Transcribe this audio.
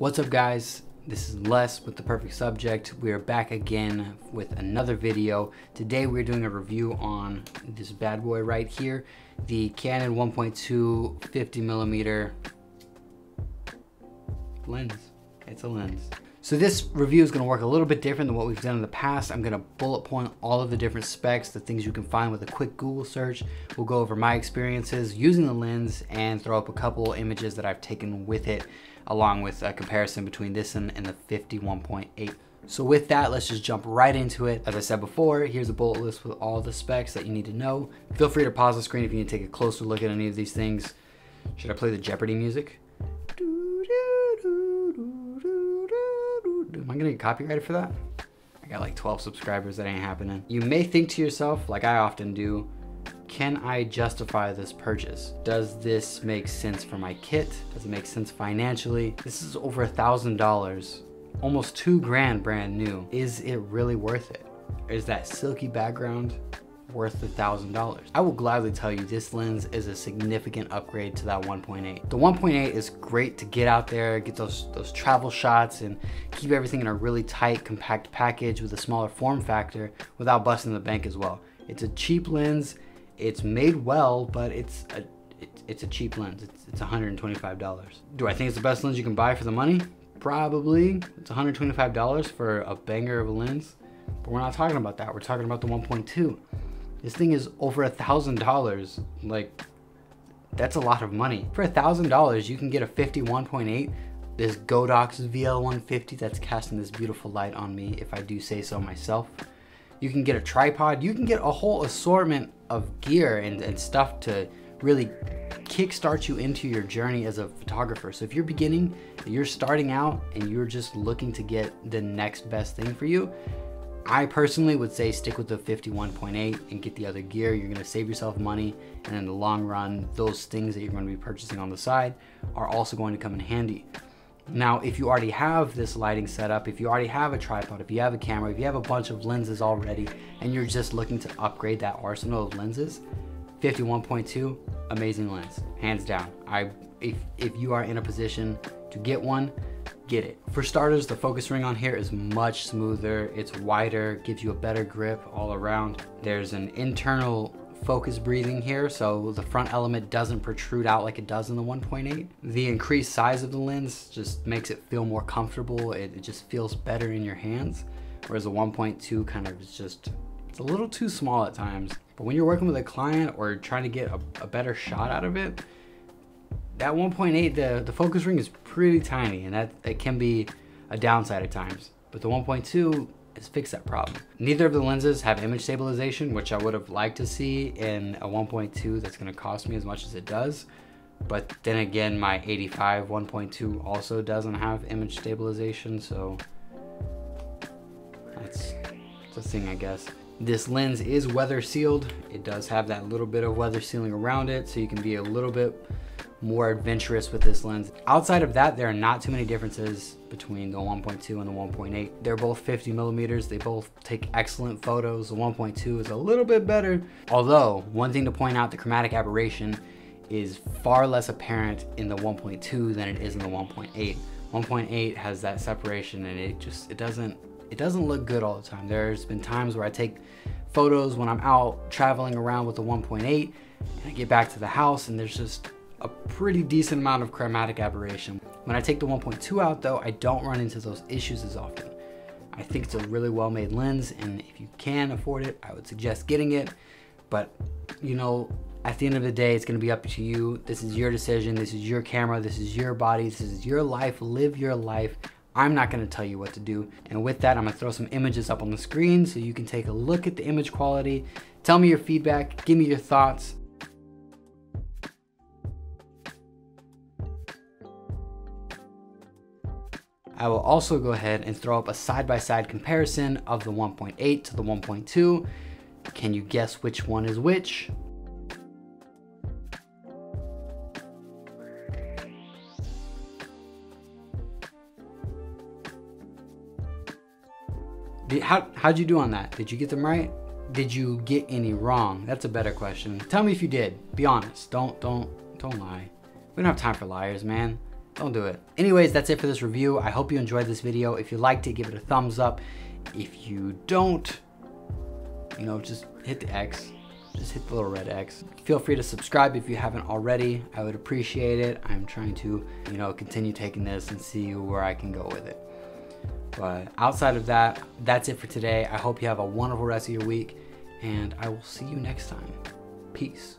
What's up guys? This is Les with The Perfect Subject. We are back again with another video. Today we're doing a review on this bad boy right here, the Canon 1.2 50 millimeter lens. It's a lens. So this review is gonna work a little bit different than what we've done in the past. I'm gonna bullet point all of the different specs, the things you can find with a quick Google search. We'll go over my experiences using the lens and throw up a couple images that I've taken with it, along with a comparison between this and, and the 51.8. So with that, let's just jump right into it. As I said before, here's a bullet list with all the specs that you need to know. Feel free to pause the screen if you need to take a closer look at any of these things. Should I play the Jeopardy music? Am I gonna get copyrighted for that? I got like 12 subscribers, that ain't happening. You may think to yourself, like I often do, can I justify this purchase? Does this make sense for my kit? Does it make sense financially? This is over a thousand dollars, almost two grand brand new. Is it really worth it? Is that silky background worth the thousand dollars. I will gladly tell you this lens is a significant upgrade to that 1.8. The 1.8 is great to get out there, get those, those travel shots and keep everything in a really tight, compact package with a smaller form factor without busting the bank as well. It's a cheap lens, it's made well, but it's a it's a cheap lens. It's, it's $125. Do I think it's the best lens you can buy for the money? Probably. It's $125 for a banger of a lens. But we're not talking about that. We're talking about the 1.2. This thing is over a thousand dollars. Like, that's a lot of money. For a thousand dollars, you can get a 51.8. This Godox VL150 that's casting this beautiful light on me, if I do say so myself. You can get a tripod. You can get a whole assortment of gear and, and stuff to really kickstart you into your journey as a photographer. So if you're beginning, you're starting out and you're just looking to get the next best thing for you, I personally would say stick with the 51.8 and get the other gear. You're gonna save yourself money and in the long run, those things that you're gonna be purchasing on the side are also going to come in handy. Now, if you already have this lighting setup, if you already have a tripod, if you have a camera, if you have a bunch of lenses already, and you're just looking to upgrade that arsenal of lenses, 51.2, amazing lens, hands down. I, if, if you are in a position to get one, get it. For starters, the focus ring on here is much smoother, it's wider, gives you a better grip all around. There's an internal focus breathing here, so the front element doesn't protrude out like it does in the 1.8. The increased size of the lens just makes it feel more comfortable, it, it just feels better in your hands, whereas the 1.2 kind of is just, it's a little too small at times. But when you're working with a client or trying to get a, a better shot out of it, that 1.8, the, the focus ring is pretty tiny and that it can be a downside at times. But the 1.2 has fixed that problem. Neither of the lenses have image stabilization, which I would have liked to see in a 1.2 that's gonna cost me as much as it does. But then again, my 85 1.2 also doesn't have image stabilization, so that's, that's a thing, I guess. This lens is weather sealed. It does have that little bit of weather sealing around it, so you can be a little bit more adventurous with this lens. Outside of that, there are not too many differences between the 1.2 and the 1.8. They're both 50 millimeters. They both take excellent photos. The 1.2 is a little bit better. Although, one thing to point out, the chromatic aberration is far less apparent in the 1.2 than it is in the 1.8. 1.8 has that separation and it just, it doesn't, it doesn't look good all the time. There's been times where I take photos when I'm out traveling around with the 1.8 and I get back to the house and there's just a pretty decent amount of chromatic aberration. When I take the 1.2 out though, I don't run into those issues as often. I think it's a really well made lens and if you can afford it, I would suggest getting it. But you know, at the end of the day, it's gonna be up to you. This is your decision, this is your camera, this is your body, this is your life, live your life. I'm not gonna tell you what to do. And with that, I'm gonna throw some images up on the screen so you can take a look at the image quality. Tell me your feedback, give me your thoughts. I will also go ahead and throw up a side-by-side -side comparison of the 1.8 to the 1.2. Can you guess which one is which? Did, how, how'd you do on that? Did you get them right? Did you get any wrong? That's a better question. Tell me if you did. Be honest. Don't, don't, don't lie. We don't have time for liars, man. Don't do it. Anyways, that's it for this review. I hope you enjoyed this video. If you liked it, give it a thumbs up. If you don't, you know, just hit the X. Just hit the little red X. Feel free to subscribe if you haven't already. I would appreciate it. I'm trying to, you know, continue taking this and see where I can go with it. But outside of that, that's it for today. I hope you have a wonderful rest of your week, and I will see you next time. Peace.